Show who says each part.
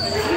Speaker 1: Yeah.